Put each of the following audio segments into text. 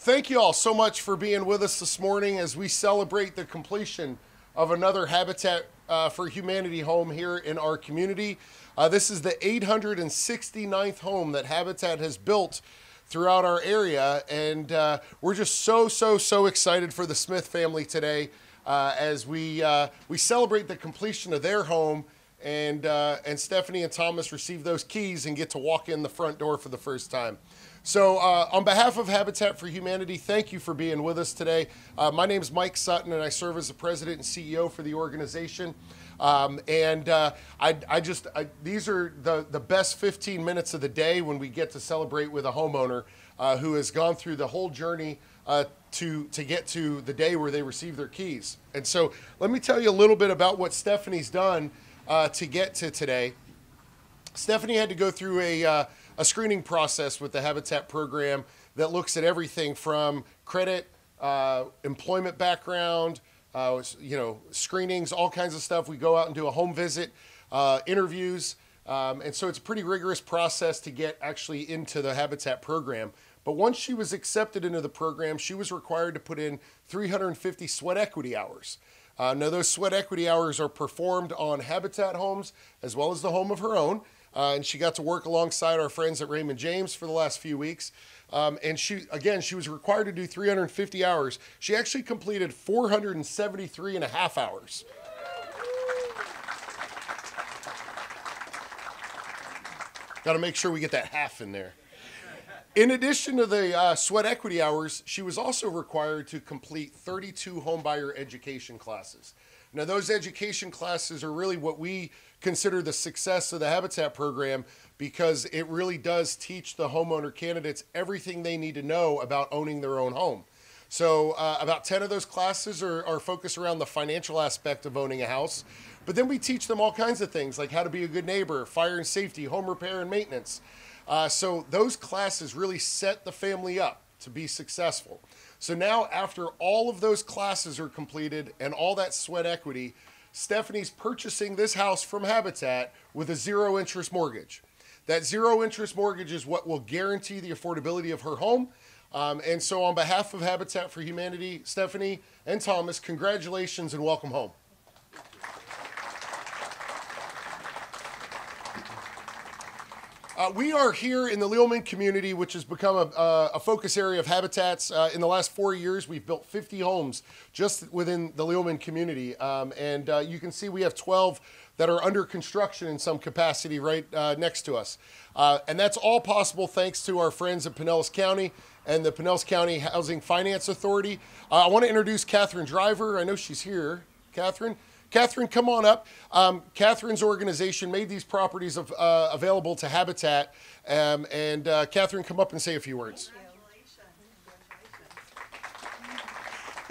thank you all so much for being with us this morning as we celebrate the completion of another Habitat uh, for Humanity home here in our community. Uh, this is the 869th home that Habitat has built throughout our area, and uh, we're just so, so, so excited for the Smith family today uh, as we uh, we celebrate the completion of their home. And, uh, and Stephanie and Thomas receive those keys and get to walk in the front door for the first time. So, uh, on behalf of Habitat for Humanity, thank you for being with us today. Uh, my name is Mike Sutton, and I serve as the president and CEO for the organization. Um, and uh, I, I, just, I, these are the, the best 15 minutes of the day when we get to celebrate with a homeowner uh, who has gone through the whole journey uh, to, to get to the day where they receive their keys. And so, let me tell you a little bit about what Stephanie's done uh, to get to today. Stephanie had to go through a a screening process with the Habitat program that looks at everything from credit, uh, employment background, uh, you know, screenings, all kinds of stuff. We go out and do a home visit, uh, interviews, um, and so it's a pretty rigorous process to get actually into the Habitat program. But once she was accepted into the program, she was required to put in 350 sweat equity hours. Uh, now, those sweat equity hours are performed on Habitat homes as well as the home of her own. Uh, and she got to work alongside our friends at Raymond James for the last few weeks. Um, and she, again, she was required to do 350 hours. She actually completed 473 and a half hours. Got to make sure we get that half in there. In addition to the uh, sweat equity hours, she was also required to complete 32 homebuyer education classes. Now, those education classes are really what we consider the success of the Habitat program because it really does teach the homeowner candidates everything they need to know about owning their own home. So, uh, about 10 of those classes are, are focused around the financial aspect of owning a house. But then we teach them all kinds of things like how to be a good neighbor, fire and safety, home repair and maintenance. Uh, so, those classes really set the family up to be successful. So, now after all of those classes are completed and all that sweat equity, Stephanie's purchasing this house from Habitat with a zero interest mortgage. That zero interest mortgage is what will guarantee the affordability of her home. Um, and so, on behalf of Habitat for Humanity, Stephanie and Thomas, congratulations and welcome home. Uh, we are here in the Lealman community, which has become a, uh, a focus area of habitats. Uh, in the last four years, we've built 50 homes just within the Lealman community. Um, and uh, you can see we have 12 that are under construction in some capacity right uh, next to us. Uh, and that's all possible thanks to our friends at Pinellas County and the Pinellas County Housing Finance Authority. I want to introduce Catherine Driver. I know she's here. Catherine. Catherine, come on up. Um, Catherine's organization made these properties of, uh, available to Habitat. Um, and uh, Catherine, come up and say a few words.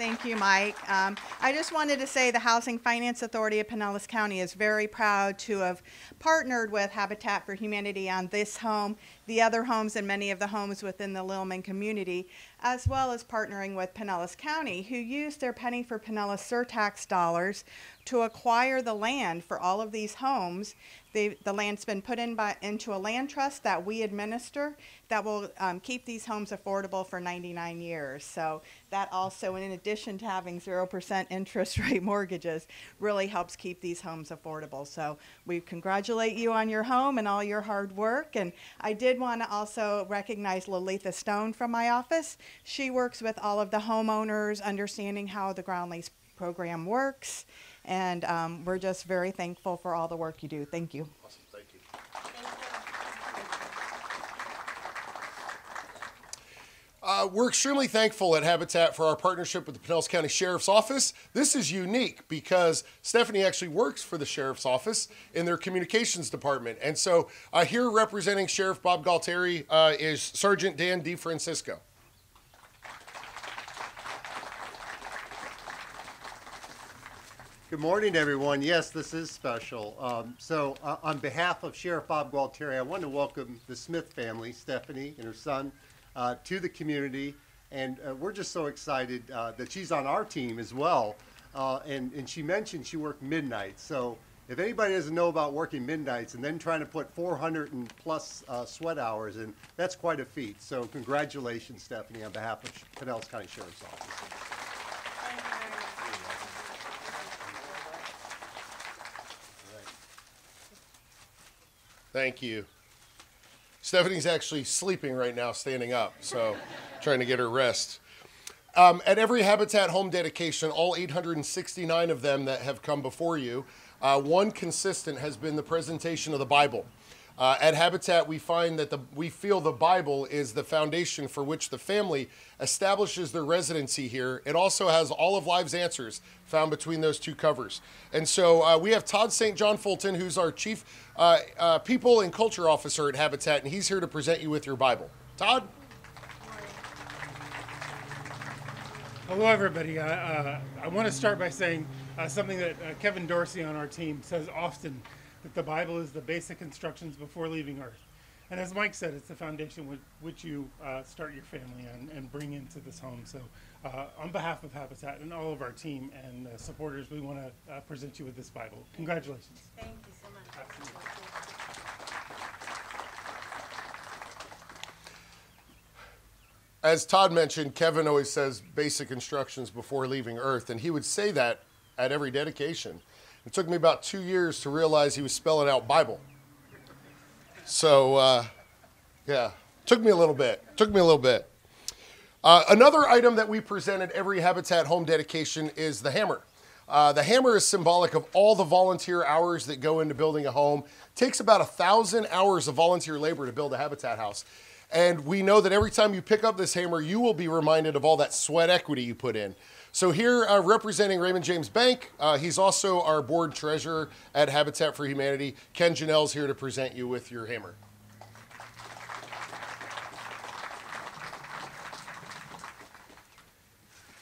Thank you, Mike. Um, I just wanted to say the Housing Finance Authority of Pinellas County is very proud to have partnered with Habitat for Humanity on this home, the other homes, and many of the homes within the Lealman community, as well as partnering with Pinellas County, who used their penny for Pinellas surtax dollars to acquire the land for all of these homes. They, the land's been put in by, into a land trust that we administer that will um, keep these homes affordable for 99 years. So that also, in addition to having 0% interest rate mortgages, really helps keep these homes affordable. So we congratulate you on your home and all your hard work. And I did want to also recognize Lolitha Stone from my office. She works with all of the homeowners, understanding how the ground lease program works and um, we're just very thankful for all the work you do. Thank you. Awesome, thank you. Uh, we're extremely thankful at Habitat for our partnership with the Pinellas County Sheriff's Office. This is unique because Stephanie actually works for the Sheriff's Office in their communications department. And so uh, here representing Sheriff Bob Gualtieri uh, is Sergeant Dan DeFrancisco. Good morning, everyone. Yes, this is special. Um, so, uh, on behalf of Sheriff Bob Gualtieri, I want to welcome the Smith family, Stephanie and her son, uh, to the community. And uh, we're just so excited uh, that she's on our team as well. Uh, and, and she mentioned she worked midnight. So, if anybody doesn't know about working midnights and then trying to put 400 and plus uh, sweat hours in, that's quite a feat. So congratulations, Stephanie, on behalf of Pinellas County Sheriff's Office. Thank you. Stephanie's actually sleeping right now, standing up, so trying to get her rest. Um, at every Habitat home dedication, all 869 of them that have come before you, uh, one consistent has been the presentation of the Bible. Uh, at Habitat, we find that the, we feel the Bible is the foundation for which the family establishes their residency here. It also has all of life's answers found between those two covers. And so uh, we have Todd St. John Fulton, who's our Chief uh, uh, People and Culture Officer at Habitat, and he's here to present you with your Bible. Todd? Hello, everybody. Uh, uh, I want to start by saying something that Kevin Dorsey on our team says often that the Bible is the basic instructions before leaving Earth. And as Mike said, it's the foundation with which you uh, start your family and, and bring into this home. So, uh, on behalf of Habitat and all of our team and uh, supporters, we want to uh, present you with this Bible. Congratulations. Thank you so much. As Todd mentioned, Kevin always says basic instructions before leaving Earth, and he would say that at every dedication. It took me about two years to realize he was spelling out Bible. So, uh, yeah, took me a little bit. Took me a little bit. Uh, another item that we present at every Habitat home dedication is the hammer. Uh, the hammer is symbolic of all the volunteer hours that go into building a home. It takes about a thousand hours of volunteer labor to build a Habitat house. And we know that every time you pick up this hammer, you will be reminded of all that sweat equity you put in. So, here uh, representing Raymond James Bank, uh, he's also our board treasurer at Habitat for Humanity. Ken Janelle's here to present you with your hammer.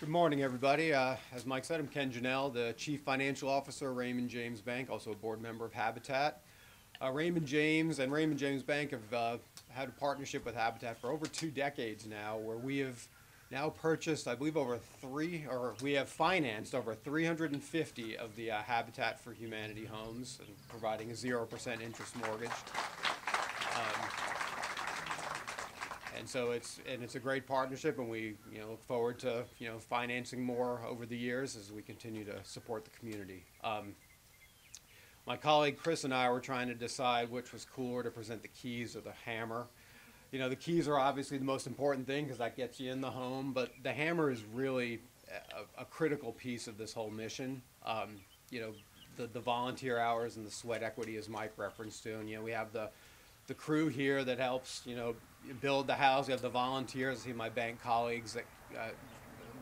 Good morning, everybody. Uh, as Mike said, I'm Ken Janelle, the Chief Financial Officer, Raymond James Bank, also a board member of Habitat. Uh, Raymond James and Raymond James Bank have uh, had a partnership with Habitat for over two decades now, where we have now purchased, I believe, over three, or we have financed over 350 of the uh, Habitat for Humanity homes, and providing a zero percent interest mortgage. Um, and so it's and it's a great partnership, and we you know look forward to you know financing more over the years as we continue to support the community. Um, my colleague Chris and I were trying to decide which was cooler to present the keys or the hammer. You know, the keys are obviously the most important thing because that gets you in the home, but the hammer is really a, a critical piece of this whole mission. Um, you know, the, the volunteer hours and the sweat equity, as Mike referenced to, and you know, we have the the crew here that helps, you know, build the house. We have the volunteers. See my bank colleagues that uh,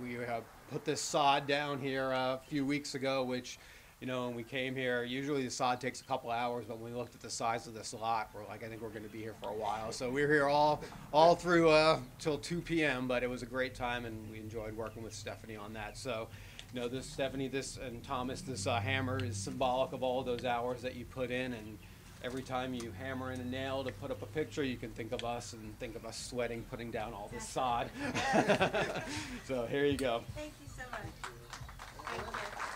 we have put this sod down here uh, a few weeks ago, which, you know, when we came here, usually the sod takes a couple hours, but when we looked at the size of this lot, we're like, I think we're going to be here for a while. So we were here all all through uh, till 2 p.m. But it was a great time, and we enjoyed working with Stephanie on that. So. You know, this Stephanie, this and Thomas, this uh, hammer is symbolic of all those hours that you put in, and every time you hammer in a nail to put up a picture, you can think of us and think of us sweating, putting down all this sod. so here you go. Thank you so much.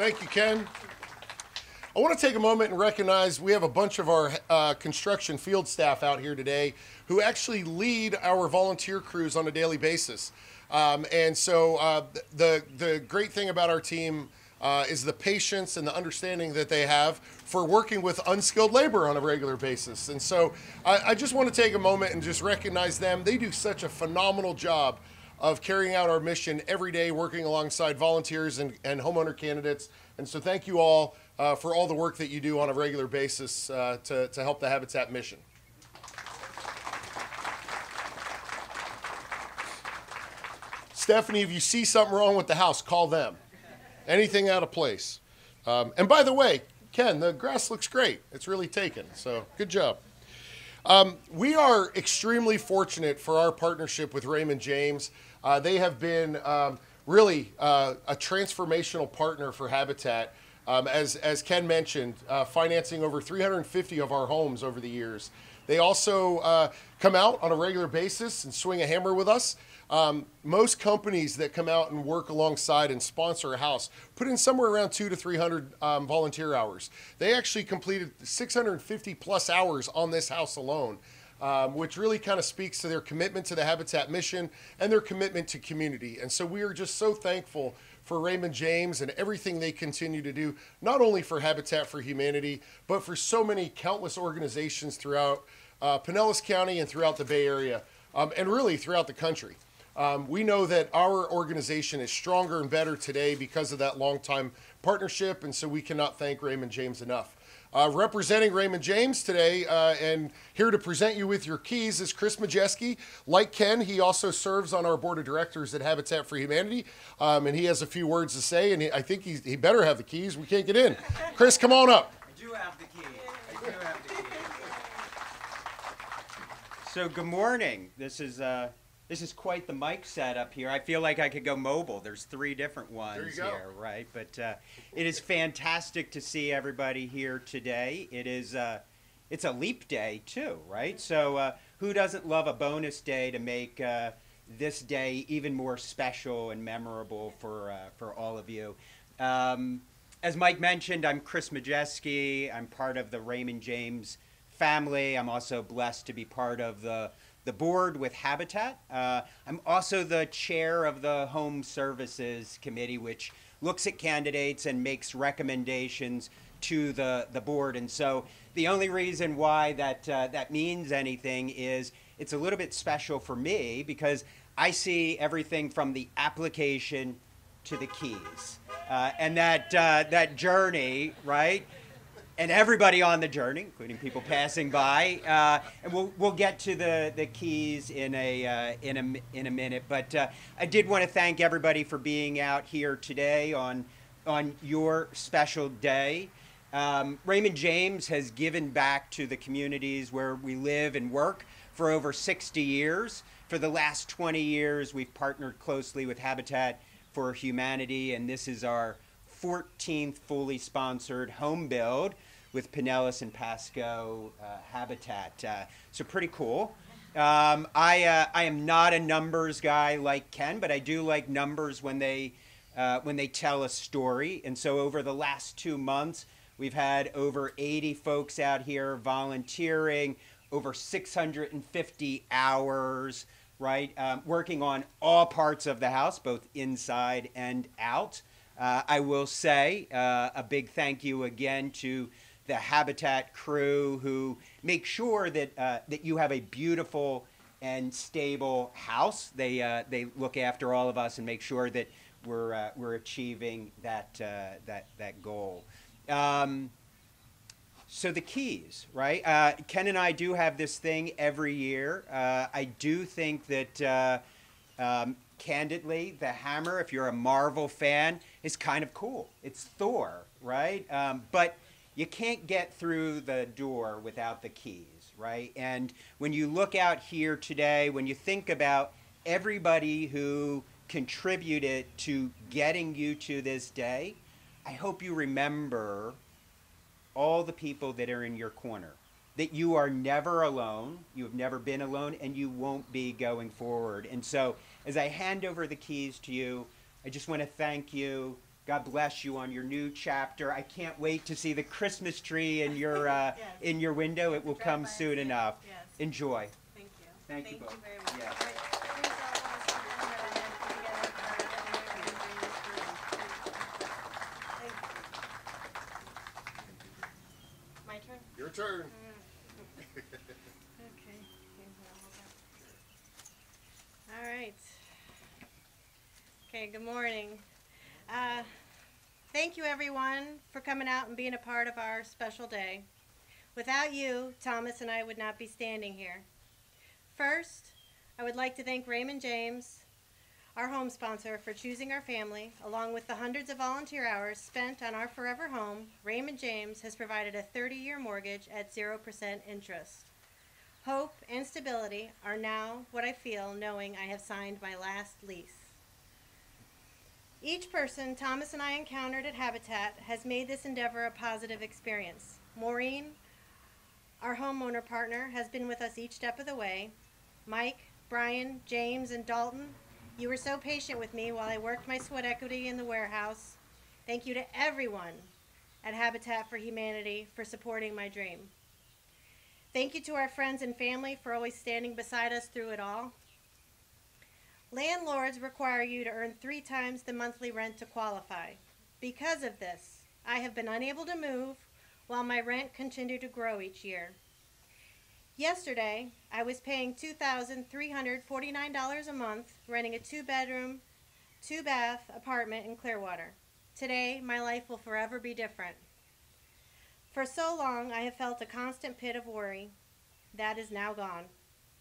Thank you. Ken. I want to take a moment and recognize we have a bunch of our uh, construction field staff out here today who actually lead our volunteer crews on a daily basis. Um, and so uh, the the great thing about our team uh, is the patience and the understanding that they have for working with unskilled labor on a regular basis. And so I, I just want to take a moment and just recognize them. They do such a phenomenal job of carrying out our mission every day, working alongside volunteers and, and homeowner candidates. And so thank you all uh, for all the work that you do on a regular basis uh, to, to help the Habitat mission. Stephanie, if you see something wrong with the house, call them. Anything out of place. Um, and by the way, Ken, the grass looks great. It's really taken. So good job. Um, we are extremely fortunate for our partnership with Raymond James. Uh, they have been um, really uh, a transformational partner for Habitat. Um, as, as Ken mentioned, uh, financing over 350 of our homes over the years. They also uh, come out on a regular basis and swing a hammer with us. Um, most companies that come out and work alongside and sponsor a house put in somewhere around two to 300 um, volunteer hours. They actually completed 650 plus hours on this house alone. Um, which really kind of speaks to their commitment to the Habitat mission and their commitment to community. And so we are just so thankful for Raymond James and everything they continue to do, not only for Habitat for Humanity, but for so many countless organizations throughout uh, Pinellas County and throughout the Bay Area, um, and really throughout the country. Um, we know that our organization is stronger and better today because of that long-time partnership, and so we cannot thank Raymond James enough. Uh, representing Raymond James today uh, and here to present you with your keys is Chris Majeski. Like Ken, he also serves on our board of directors at Habitat for Humanity, um, and he has a few words to say, and he, I think he better have the keys. We can't get in. Chris, come on up. I do have the key. I do have the key. So good morning. This is uh, this is quite the mic setup here. I feel like I could go mobile. There's three different ones here, right? But uh, it is fantastic to see everybody here today. It is uh, it's a leap day too, right? So uh, who doesn't love a bonus day to make uh, this day even more special and memorable for uh, for all of you? Um, as Mike mentioned, I'm Chris Majeski. I'm part of the Raymond James family. I'm also blessed to be part of the the board with Habitat. Uh, I'm also the chair of the Home Services Committee, which looks at candidates and makes recommendations to the, the board. And so the only reason why that, uh, that means anything is it's a little bit special for me because I see everything from the application to the keys. Uh, and that, uh, that journey, right? And everybody on the journey, including people passing by. Uh, and we'll, we'll get to the, the keys in a, uh, in a, in a minute. But uh, I did want to thank everybody for being out here today on, on your special day. Um, Raymond James has given back to the communities where we live and work for over 60 years. For the last 20 years, we've partnered closely with Habitat for Humanity, and this is our 14th fully sponsored home build with Pinellas and Pasco uh, Habitat. Uh, so pretty cool. Um, I, uh, I am not a numbers guy like Ken, but I do like numbers when they, uh, when they tell a story. And so over the last two months, we've had over 80 folks out here volunteering, over 650 hours, right? Um, working on all parts of the house, both inside and out. Uh, I will say uh, a big thank you again to the Habitat crew who make sure that uh, that you have a beautiful and stable house. They uh, they look after all of us and make sure that we're uh, we're achieving that uh, that that goal. Um, so the keys, right? Uh, Ken and I do have this thing every year. Uh, I do think that. Um, candidly, the hammer, if you're a Marvel fan, is kind of cool. It's Thor, right? Um, but you can't get through the door without the keys, right? And when you look out here today, when you think about everybody who contributed to getting you to this day, I hope you remember all the people that are in your corner. That you are never alone, you have never been alone, and you won't be going forward. And so, as I hand over the keys to you, I just want to thank you God bless you on your new chapter. I can't wait to see the Christmas tree in your uh, Yes. in your window. It will come soon see it. enough. Yes. Enjoy. Thank you. Thank you both. very much. Yes. Right. Please all want to stand up and then put together for our other and bring this through. Thank you. My turn? Your turn. Okay. All right. Okay, good morning. Uh, Thank you, everyone, for coming out and being a part of our special day. Without you, Thomas and I would not be standing here. First, I would like to thank Raymond James, our home sponsor, for choosing our family. Along with the hundreds of volunteer hours spent on our forever home, Raymond James has provided a 30 year mortgage at 0% interest. Hope and stability are now what I feel knowing I have signed my last lease. Each person Thomas and I encountered at Habitat has made this endeavor a positive experience. Maureen, our homeowner partner, has been with us each step of the way. Mike, Brian, James, and Dalton, you were so patient with me while I worked my sweat equity in the warehouse. Thank you to everyone at Habitat for Humanity for supporting my dream. Thank you to our friends and family for always standing beside us through it all. Landlords require you to earn three times the monthly rent to qualify. Because of this, I have been unable to move while my rent continued to grow each year. Yesterday, I was paying $2,349 a month renting a two bedroom, two bath apartment in Clearwater. Today, my life will forever be different. For so long, I have felt a constant pit of worry. That is now gone.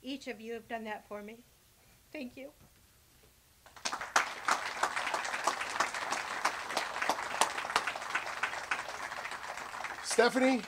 Each of you have done that for me. Thank you. Stephanie,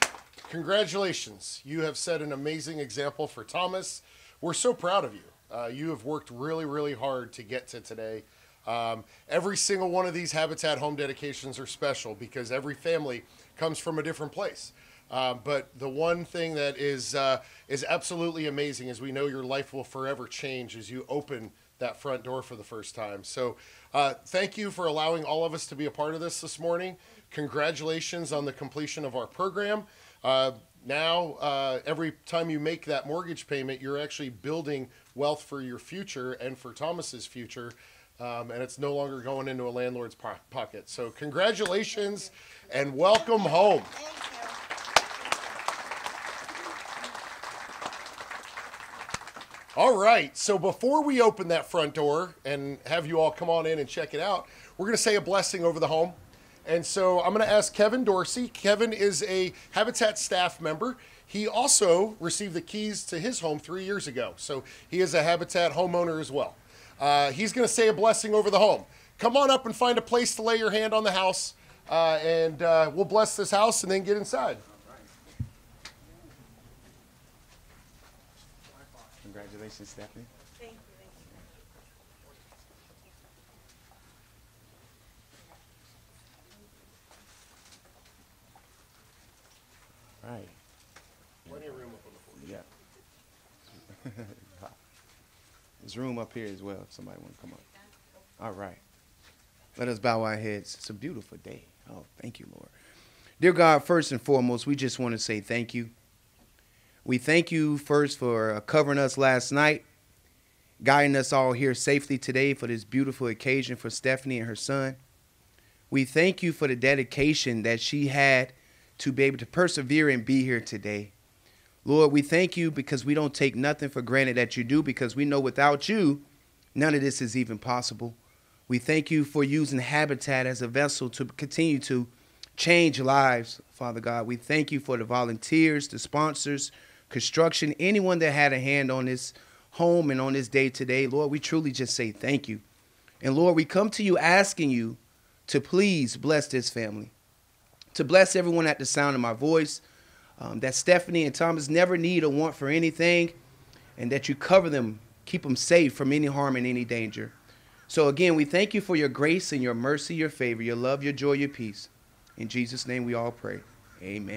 congratulations. You have set an amazing example for Thomas. We're so proud of you. Uh, you have worked really, really hard to get to today. Um, every single one of these Habitat home dedications are special because every family comes from a different place. Um, but the one thing that is uh, is absolutely amazing is we know your life will forever change as you open that front door for the first time. So, uh, thank you for allowing all of us to be a part of this this morning. Congratulations on the completion of our program. Uh, now, uh, every time you make that mortgage payment, you're actually building wealth for your future and for Thomas's future. Um, and it's no longer going into a landlord's po- pocket. So, congratulations and welcome home. All right. So before we open that front door and have you all come on in and check it out, we're going to say a blessing over the home. And so I'm going to ask Kevin Dorsey. Kevin is a Habitat staff member. He also received the keys to his home three years ago. So he is a Habitat homeowner as well. Uh, he's going to say a blessing over the home. Come on up and find a place to lay your hand on the house, uh, and uh, we'll bless this house and then get inside. Congratulations, Stephanie. Thank you. Right. Plenty of room up on the floor. Yeah. There's room up here as well if somebody want to come up. All right. Let us bow our heads. It's a beautiful day. Oh, thank you, Lord. Dear God, first and foremost, we just want to say thank you. We thank you first for uh, covering us last night, guiding us all here safely today for this beautiful occasion for Stephanie and her son. We thank you for the dedication that she had to be able to persevere and be here today. Lord, we thank you because we don't take nothing for granted that you do because we know without you, none of this is even possible. We thank you for using Habitat as a vessel to continue to change lives, Father God. We thank you for the volunteers, the sponsors, construction, anyone that had a hand on this home and on this day today. Lord, we truly just say thank you. And Lord, we come to you asking you to please bless this family, to bless everyone at the sound of my voice, um, that Stephanie and Thomas never need or want for anything, and that you cover them, keep them safe from any harm and any danger. So again, we thank you for your grace and your mercy, your favor, your love, your joy, your peace. In Jesus' name we all pray. Amen.